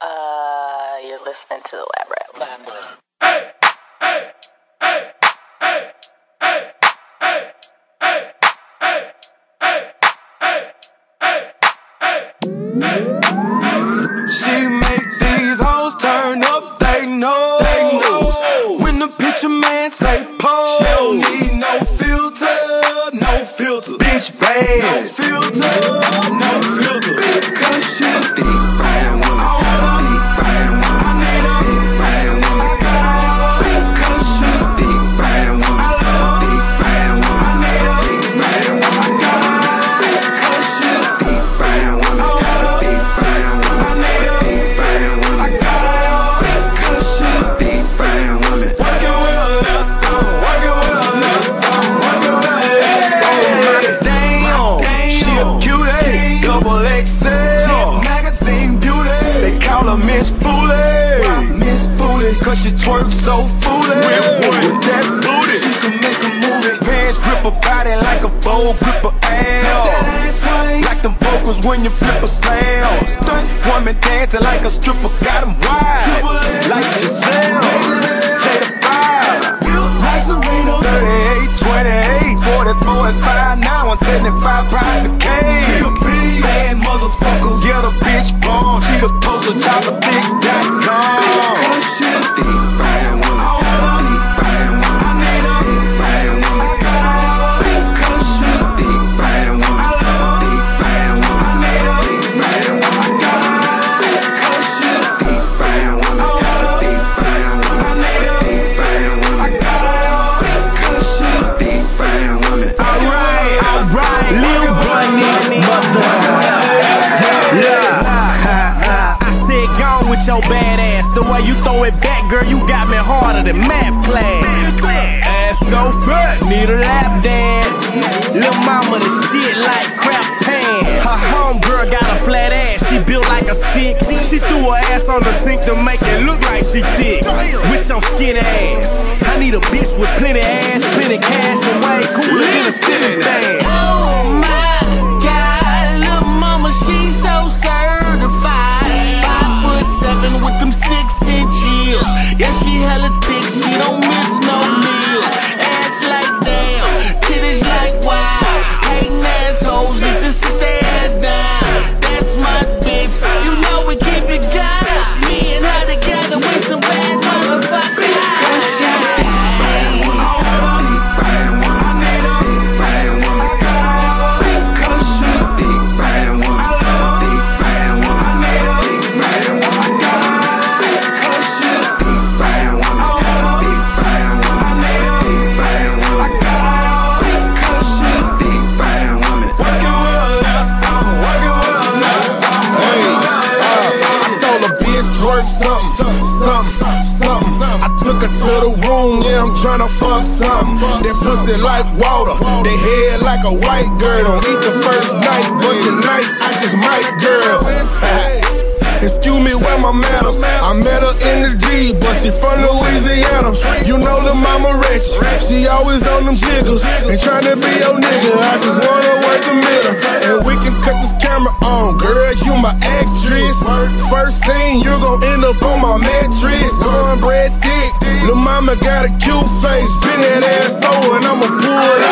Uh, you're listening to the Lab Rat. She make these hoes turn up they nose. They nose. When the picture man say pose, she don't need no filter, no filter. Bitch bad, no filter, no call her Miss Foolie, Miss Foolie, cause she twerks so foolish. With that booty, she can make a movie. Pants grip her body like a bowl grip her ass. Like them vocals when you flip a slam. Stunt woman dancing like a stripper, got got 'em wild. Like Giselle, Jada Five. Serena, 38, 28, 44 and 5 now, I'm 75 pounds of K. poster chopper, big your badass. The way you throw it back, girl, you got me harder than math class. Ass so fat, need a lap dance. Lil' mama, the shit like crap pants. Her homegirl got a flat ass, she built like a stick. She threw her ass on the sink to make it look like she thick. With your skinny ass. I need a bitch with plenty ass, plenty cash, and way cooler than a city band. Oh my it God. Took her to the room, yeah, I'm tryna fuck something. That pussy like water, that head like a white girl. Don't eat the first night, but tonight I just might, girl. Excuse me, where my manners? I met her in the D, but she from Louisiana. You know the mama rich, she always on them jiggles. Ain't tryna be your nigga, I just wanna work the middle. And we can cut this camera on, girl, you my actress. First scene, you gon' end up on my mattress. Cornbread dick, Lil' mama got a cute face. Spin that ass over and I'ma pull it